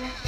Yeah.